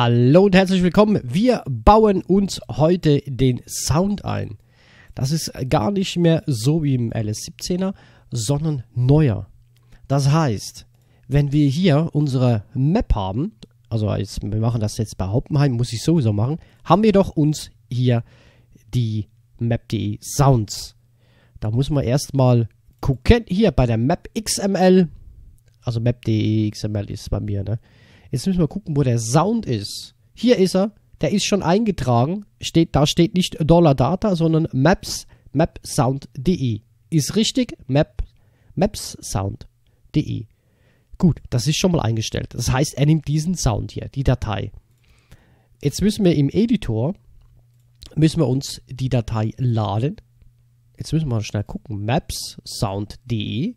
Hallo und herzlich willkommen. Wir bauen uns heute den Sound ein. Das ist gar nicht mehr so wie im LS17er, sondern neuer. Das heißt, wenn wir hier unsere Map haben, also jetzt, wir machen das jetzt bei Hauptenheim, muss ich sowieso machen, haben wir doch uns hier die Map.de Sounds. Da muss man erstmal gucken, hier bei der Map XML, also Map.de XML ist bei mir, ne? Jetzt müssen wir gucken, wo der Sound ist. Hier ist er. Der ist schon eingetragen. Steht, da steht nicht Dollar Data, sondern Maps, mapsound.de. Ist richtig? Map, mapssound.de. Gut, das ist schon mal eingestellt. Das heißt, er nimmt diesen Sound hier, die Datei. Jetzt müssen wir im Editor, müssen wir uns die Datei laden. Jetzt müssen wir schnell gucken. mapssound.de.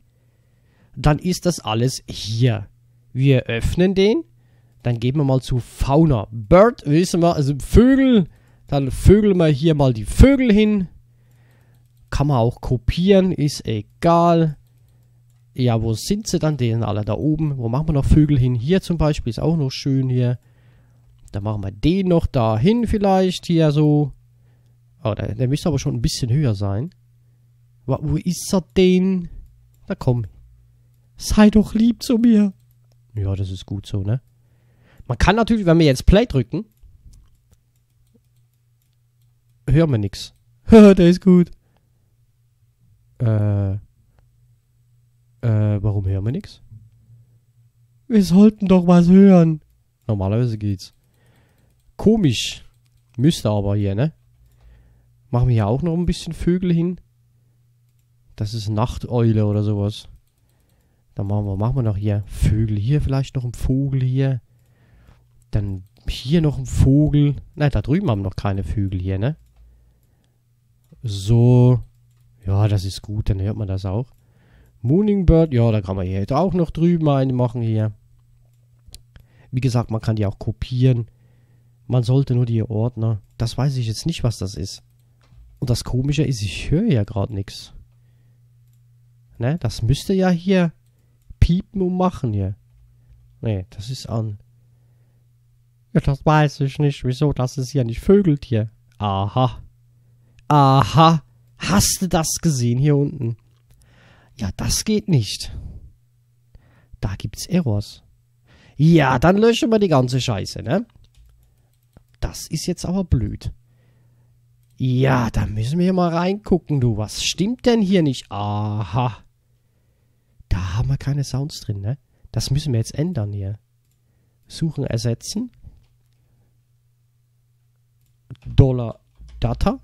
Dann ist das alles hier. Wir öffnen den dann gehen wir mal zu Fauna. Bird, wissen wir, also Vögel. Dann vögeln wir hier mal die Vögel hin. Kann man auch kopieren, ist egal. Ja, wo sind sie dann? Den alle da oben. Wo machen wir noch Vögel hin? Hier zum Beispiel ist auch noch schön hier. Dann machen wir den noch dahin vielleicht. Hier so. Oh, der, der müsste aber schon ein bisschen höher sein. Wo, wo ist er denn? Na komm. Sei doch lieb zu mir. Ja, das ist gut so, ne? Man kann natürlich, wenn wir jetzt Play drücken, hören wir nichts. der ist gut. Äh, äh, warum hören wir nichts? Wir sollten doch was hören. Normalerweise geht's. Komisch. Müsste aber hier, ne? Machen wir hier auch noch ein bisschen Vögel hin. Das ist Nachteule oder sowas. Dann machen wir, machen wir noch hier Vögel. Hier vielleicht noch ein Vogel hier. Dann hier noch ein Vogel. Nein, da drüben haben noch keine Vögel hier, ne? So. Ja, das ist gut, dann hört man das auch. Mooningbird, ja, da kann man hier auch noch drüben eine machen hier. Wie gesagt, man kann die auch kopieren. Man sollte nur die Ordner. Das weiß ich jetzt nicht, was das ist. Und das Komische ist, ich höre ja gerade nichts. Ne, das müsste ja hier piepen und machen hier. Ne, das ist an. Ja, das weiß ich nicht. Wieso? Das ist ja nicht Vögeltier. Aha. Aha. Hast du das gesehen hier unten? Ja, das geht nicht. Da gibt's Errors. Ja, dann löschen wir die ganze Scheiße, ne? Das ist jetzt aber blöd. Ja, da müssen wir mal reingucken, du. Was stimmt denn hier nicht? Aha. Da haben wir keine Sounds drin, ne? Das müssen wir jetzt ändern hier. Suchen, ersetzen. Dollar Data.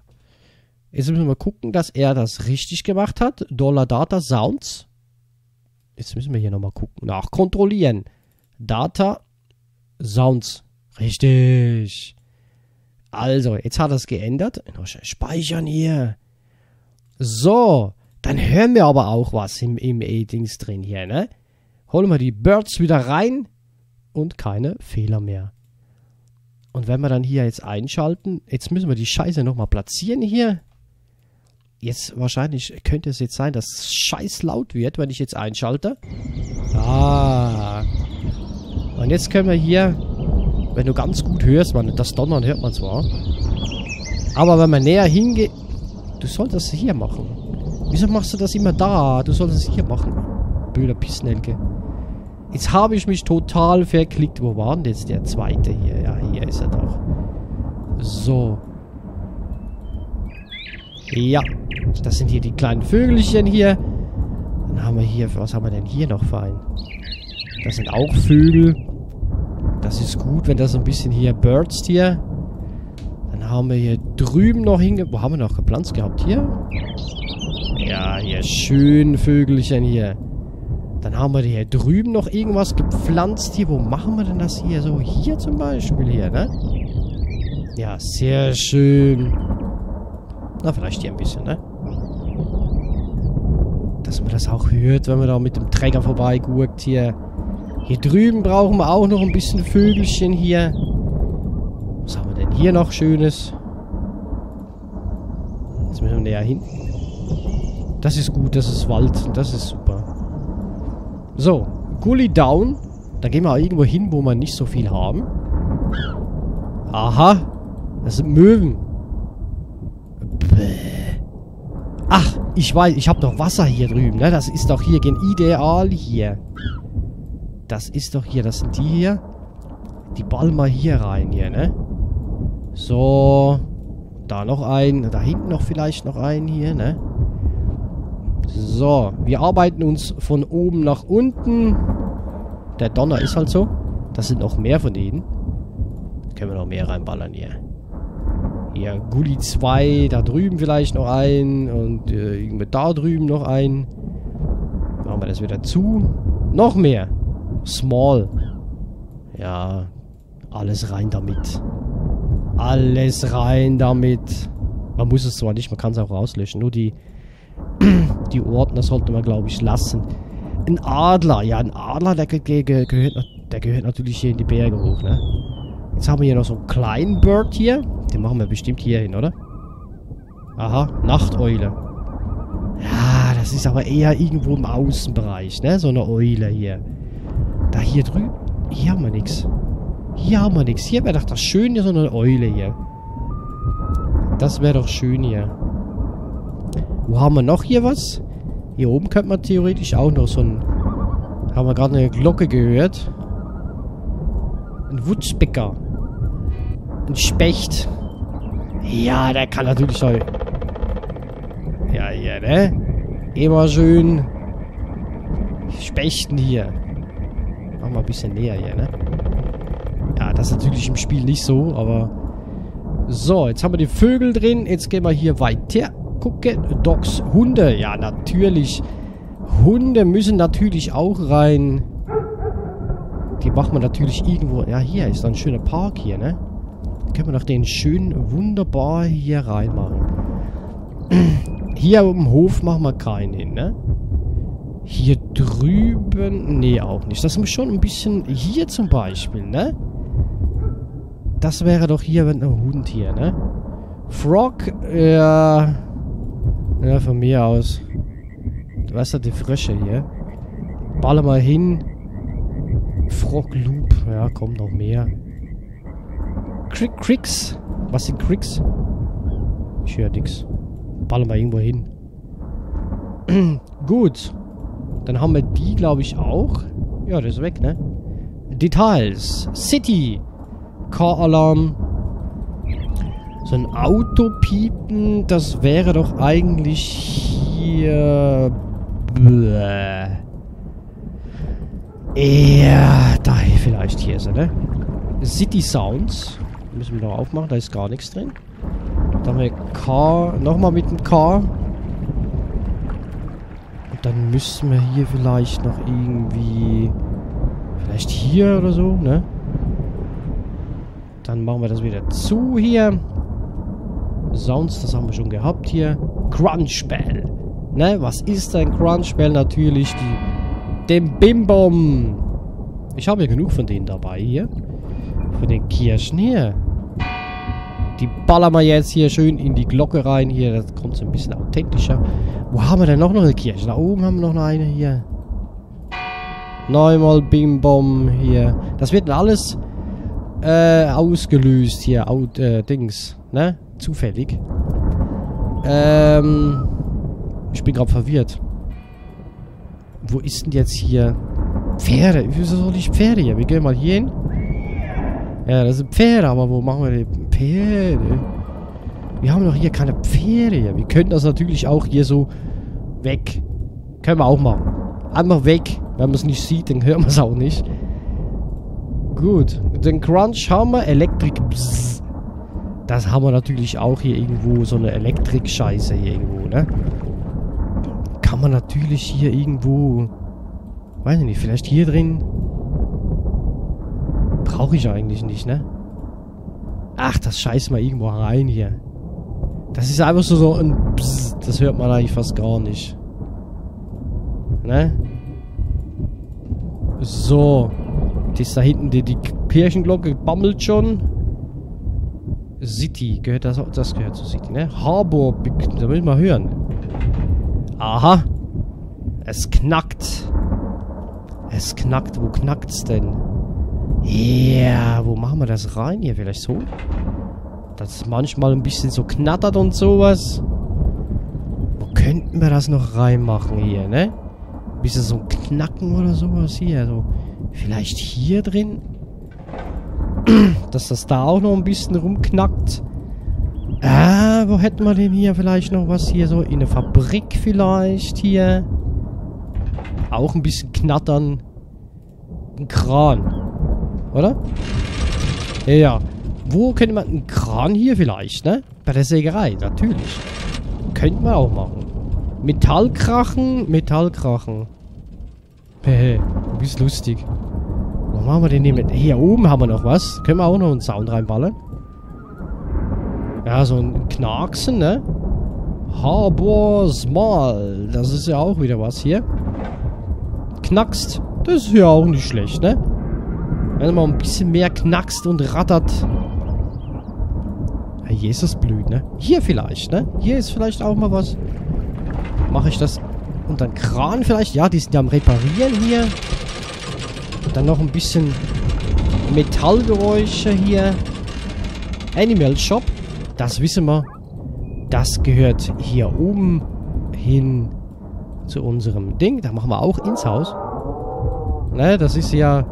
Jetzt müssen wir gucken, dass er das richtig gemacht hat. Dollar Data Sounds. Jetzt müssen wir hier nochmal gucken. Nachkontrollieren. Data Sounds. Richtig. Also, jetzt hat er es geändert. Speichern hier. So. Dann hören wir aber auch was im, im E-Dings drin hier, ne? Holen wir die Birds wieder rein. Und keine Fehler mehr. Und wenn wir dann hier jetzt einschalten, jetzt müssen wir die Scheiße nochmal platzieren hier. Jetzt wahrscheinlich könnte es jetzt sein, dass es scheiß laut wird, wenn ich jetzt einschalte. Ah. Und jetzt können wir hier, wenn du ganz gut hörst, man, das Donnern hört man zwar. Aber wenn man näher hingeht, du solltest es hier machen. Wieso machst du das immer da? Du solltest es hier machen. Blöder Pissnelke. Jetzt habe ich mich total verklickt. Wo war denn jetzt der zweite hier? Ist er doch. So. Ja. Das sind hier die kleinen Vögelchen hier. Dann haben wir hier, was haben wir denn hier noch für einen? Das sind auch Vögel. Das ist gut, wenn das so ein bisschen hier Birds hier. Dann haben wir hier drüben noch hinge... Wo haben wir noch gepflanzt gehabt? Hier? Ja, hier schön Vögelchen hier. Dann haben wir hier drüben noch irgendwas gepflanzt hier. Wo machen wir denn das hier? So hier zum Beispiel hier, ne? Ja, sehr schön. Na, vielleicht hier ein bisschen, ne? Dass man das auch hört, wenn man da mit dem Träger vorbeiguckt hier. Hier drüben brauchen wir auch noch ein bisschen Vögelchen hier. Was haben wir denn hier noch Schönes? Jetzt müssen wir näher hin. Das ist gut, das ist Wald. Das ist. So, Gully down. Da gehen wir irgendwo hin, wo wir nicht so viel haben. Aha. Das sind Möwen. Bäh. Ach, ich weiß, ich habe doch Wasser hier drüben, ne? Das ist doch hier gen ideal hier. Das ist doch hier, das sind die hier. Die ballen mal hier rein hier, ne? So. Da noch ein. Da hinten noch vielleicht noch ein hier, ne? So. Wir arbeiten uns von oben nach unten. Der Donner ist halt so. Das sind noch mehr von denen. Können wir noch mehr reinballern hier. Hier, Gully 2, da drüben vielleicht noch ein. Und äh, da drüben noch ein. Machen wir das wieder zu. Noch mehr. Small. Ja, alles rein damit. Alles rein damit. Man muss es zwar nicht, man kann es auch rauslöschen. Nur die, die Ordner sollte man, glaube ich, lassen. Ein Adler. Ja, ein Adler, der, ge ge gehört, der gehört natürlich hier in die Berge hoch, ne? Jetzt haben wir hier noch so einen kleinen Bird hier. Den machen wir bestimmt hier hin, oder? Aha, Nachteule. Ja, das ist aber eher irgendwo im Außenbereich, ne? So eine Eule hier. Da hier drüben. Hier haben wir nichts. Hier haben wir nichts. Hier wäre doch das Schöne, so eine Eule hier. Das wäre doch schön hier. Wo haben wir noch hier was? Hier oben könnte man theoretisch auch noch so ein... Haben wir gerade eine Glocke gehört. Ein Wutzbecker. Ein Specht. Ja, der kann natürlich auch... Ja, hier, ne? Immer schön... Spechten hier. Machen wir ein bisschen näher hier, ne? Ja, das ist natürlich im Spiel nicht so, aber... So, jetzt haben wir die Vögel drin. Jetzt gehen wir hier weiter. Gucken. Dogs, Hunde. Ja, natürlich. Hunde müssen natürlich auch rein. Die macht man natürlich irgendwo... Ja, hier ist ein schöner Park hier, ne? Können wir doch den schön wunderbar hier reinmachen. Hier im Hof machen wir keinen hin, ne? Hier drüben... Nee, auch nicht. Das muss schon ein bisschen... Hier zum Beispiel, ne? Das wäre doch hier mit einem Hund hier, ne? Frog, ja... Ja, von mir aus. Du weißt ja, die Frösche hier. Baller mal hin. Frog Loop. Ja, kommt noch mehr. Crick Cricks. Was sind Cricks? Ich höre nix. Baller mal irgendwo hin. Gut. Dann haben wir die, glaube ich, auch. Ja, das ist weg, ne? Details. City. Car-Alarm. So ein Autopiepen, das wäre doch eigentlich hier... Bläh. Ja, da vielleicht hier ist er, ne? City Sounds. Müssen wir noch aufmachen, da ist gar nichts drin. Dann haben wir Car, nochmal mit dem Car. Und dann müssen wir hier vielleicht noch irgendwie... Vielleicht hier oder so, ne? Dann machen wir das wieder zu hier. Sounds, das haben wir schon gehabt hier. Crunch Bell. Ne, was ist ein Crunch Bell? Natürlich die, den Bim-Bom. Ich habe ja genug von denen dabei hier. Von den Kirschen hier. Die ballern wir jetzt hier schön in die Glocke rein. Hier, das kommt so ein bisschen authentischer. Wo haben wir denn noch eine Kirche? Da oben haben wir noch eine hier. Neunmal Bim Bom hier. Das wird dann alles äh, ausgelöst hier. Out, äh, Dings. Ne? Zufällig. Ähm. Ich bin gerade verwirrt. Wo ist denn jetzt hier Pferde? Wieso soll ich Pferde hier? Wir gehen mal hier hin. Ja, das sind Pferde, aber wo machen wir die Pferde? Wir haben doch hier keine Pferde hier. Wir können das natürlich auch hier so weg. Können wir auch machen. Einfach weg. Wenn man es nicht sieht, dann hören wir es auch nicht. Gut. Den Crunch haben wir. Elektrik. Bzzz. Das haben wir natürlich auch hier irgendwo. So eine Elektrik-Scheiße hier irgendwo, ne? Kann man natürlich hier irgendwo... Weiß ich nicht, vielleicht hier drin... Brauche ich eigentlich nicht, ne? Ach, das scheiß mal irgendwo rein hier. Das ist einfach so, so ein Psst, Das hört man eigentlich fast gar nicht. Ne? So. Das da hinten, die, die Kirchenglocke bammelt schon. City, gehört das? Das gehört zu City, ne? Harbor, da will ich mal hören. Aha. Es knackt. Es knackt. Wo knackt's denn? Ja, wo machen wir das rein hier? Vielleicht so? Dass es manchmal ein bisschen so knattert und sowas. Wo könnten wir das noch reinmachen hier, ne? Ein bisschen so ein Knacken oder sowas hier. So, vielleicht hier drin? Dass das da auch noch ein bisschen rumknackt. Ah, wo hätten wir denn hier vielleicht noch was hier so? In der Fabrik vielleicht hier. Auch ein bisschen knattern. Ein Kran. Oder? Ja. Wo könnte man... Ein Kran hier vielleicht, ne? Bei der Sägerei, natürlich. Könnte man auch machen. Metallkrachen, Metallkrachen. Hehe, du bist lustig. Machen wir denn hier mit... Hier oben haben wir noch was. Können wir auch noch einen Sound reinballern? Ja, so ein Knarksen, ne? Harbor Small. Das ist ja auch wieder was hier. Knackst. Das ist ja auch nicht schlecht, ne? Wenn man ein bisschen mehr knackst und rattert. Ja, hier ist das blöd, ne? Hier vielleicht, ne? Hier ist vielleicht auch mal was. Mache ich das und dann Kran vielleicht? Ja, die sind ja am Reparieren hier. Dann noch ein bisschen Metallgeräusche hier. Animal Shop. Das wissen wir. Das gehört hier oben hin zu unserem Ding. Da machen wir auch ins Haus. Ne, das ist ja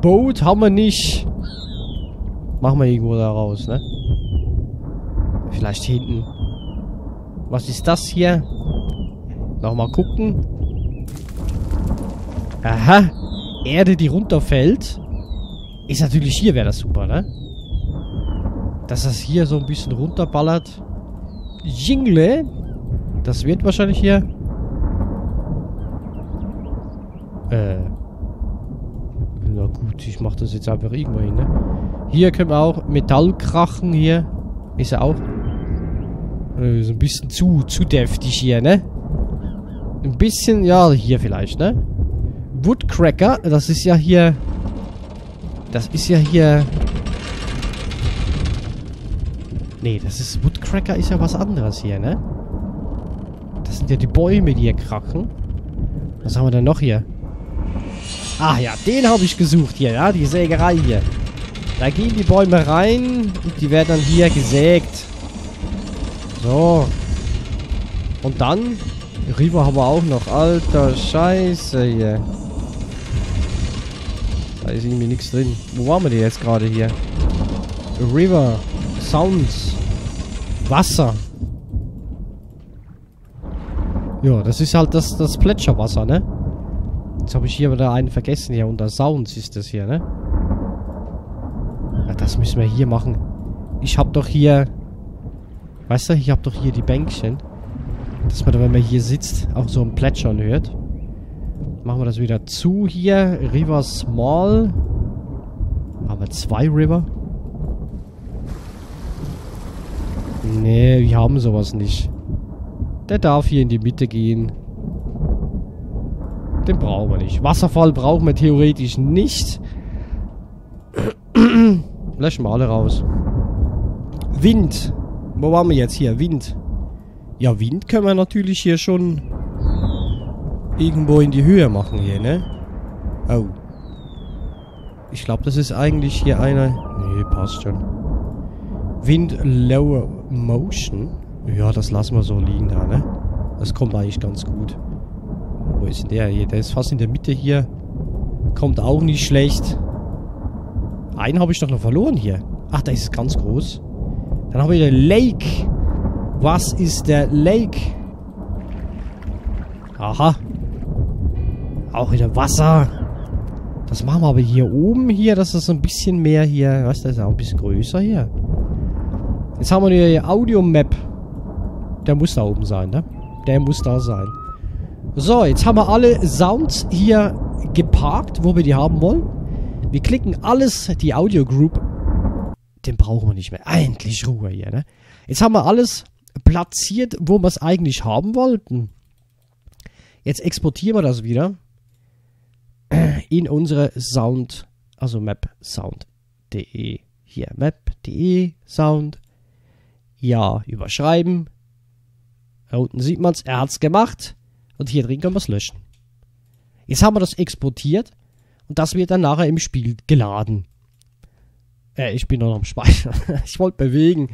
Boot haben wir nicht. Machen wir irgendwo da raus, ne? Vielleicht hinten. Was ist das hier? Nochmal gucken. Aha. Erde, die runterfällt. Ist natürlich hier, wäre das super, ne? Dass das hier so ein bisschen runterballert. Jingle. Das wird wahrscheinlich hier... Äh... Na gut, ich mache das jetzt einfach irgendwo hin, ne? Hier können wir auch Metallkrachen hier. Ist ja auch äh, so ein bisschen zu, zu deftig hier, ne? Ein bisschen, ja, hier vielleicht, ne? Woodcracker, das ist ja hier... Das ist ja hier... Nee, das ist... Woodcracker ist ja was anderes hier, ne? Das sind ja die Bäume, die hier krachen. Was haben wir denn noch hier? Ah ja, den habe ich gesucht hier, ja, die Sägerei hier. Da gehen die Bäume rein und die werden dann hier gesägt. So. Und dann, River haben wir auch noch. Alter Scheiße hier. Da ist irgendwie nichts drin. Wo waren wir denn jetzt gerade hier? River. Sounds. Wasser. Ja, das ist halt das, das Plätscherwasser, ne? Jetzt habe ich hier wieder einen vergessen. Hier unter Sounds ist das hier, ne? Ja, das müssen wir hier machen. Ich habe doch hier... Weißt du, ich habe doch hier die Bänkchen. Dass man, wenn man hier sitzt, auch so ein Plätschern hört. Machen wir das wieder zu hier. River Small. Haben wir zwei River? Nee, wir haben sowas nicht. Der darf hier in die Mitte gehen. Den brauchen wir nicht. Wasserfall brauchen wir theoretisch nicht. Löschen wir alle raus. Wind. Wo waren wir jetzt hier? Wind. Ja, Wind können wir natürlich hier schon irgendwo in die Höhe machen hier, ne? Oh. Ich glaube, das ist eigentlich hier einer... Nee, passt schon. Wind Lower Motion. Ja, das lassen wir so liegen da, ne? Das kommt eigentlich ganz gut. Wo ist denn der hier? Der ist fast in der Mitte hier. Kommt auch nicht schlecht. Einen habe ich doch noch verloren hier. Ach, da ist ganz groß. Dann habe ich den Lake. Was ist der Lake? Aha. Auch wieder Wasser. Das machen wir aber hier oben hier. Das ist ein bisschen mehr hier. Was, das ist auch ein bisschen größer hier. Jetzt haben wir hier Audio-Map. Der muss da oben sein, ne? Der muss da sein. So, jetzt haben wir alle Sounds hier geparkt, wo wir die haben wollen. Wir klicken alles, die Audio Group. Den brauchen wir nicht mehr. Endlich Ruhe hier, ne? Jetzt haben wir alles platziert, wo wir es eigentlich haben wollten. Jetzt exportieren wir das wieder in unsere Sound, also mapsound.de. Hier, map.de, Sound. Ja, überschreiben. Da unten sieht man es, er hat es gemacht. Und hier drin können wir es löschen. Jetzt haben wir das exportiert. Und das wird dann nachher im Spiel geladen. Äh, ich bin noch am Speichern. ich wollte bewegen.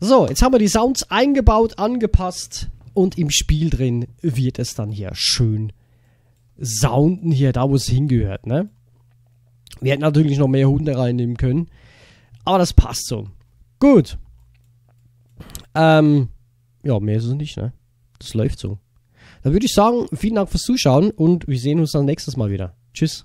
So, jetzt haben wir die Sounds eingebaut, angepasst und im Spiel drin wird es dann hier schön sounden hier, da wo es hingehört, ne? Wir hätten natürlich noch mehr Hunde reinnehmen können, aber das passt so. Gut. Ähm, ja, mehr ist es nicht, ne? Das läuft so. Dann würde ich sagen, vielen Dank fürs Zuschauen und wir sehen uns dann nächstes Mal wieder. Tschüss.